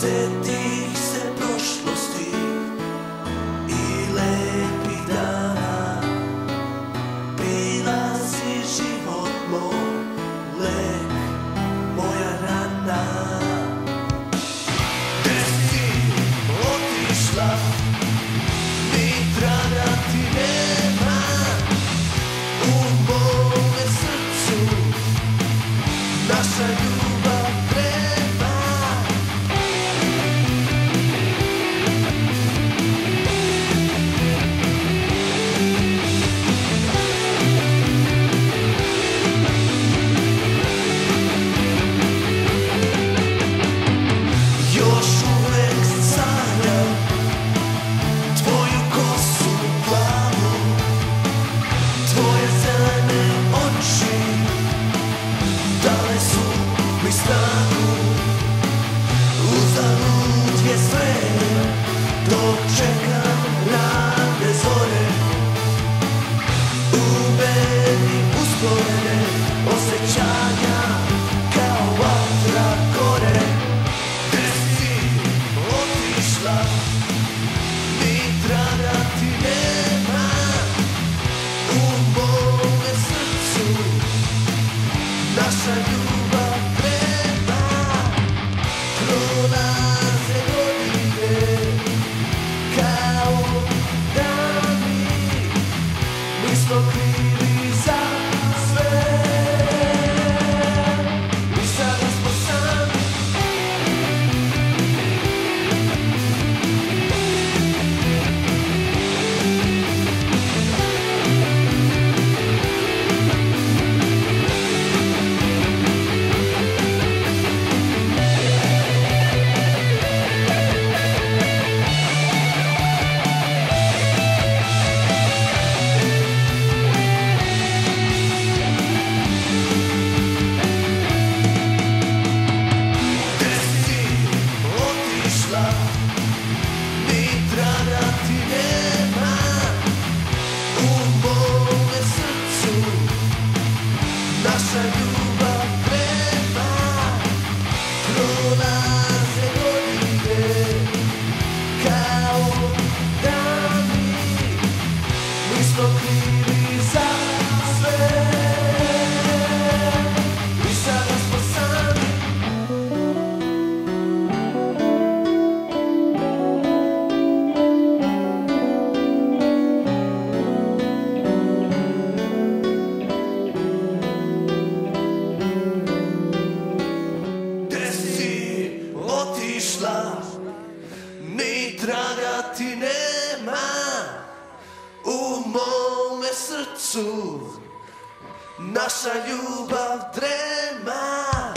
desetih se prošlo. love. išla Ni traga ti nema U mome srcu. Naša ljubav drema.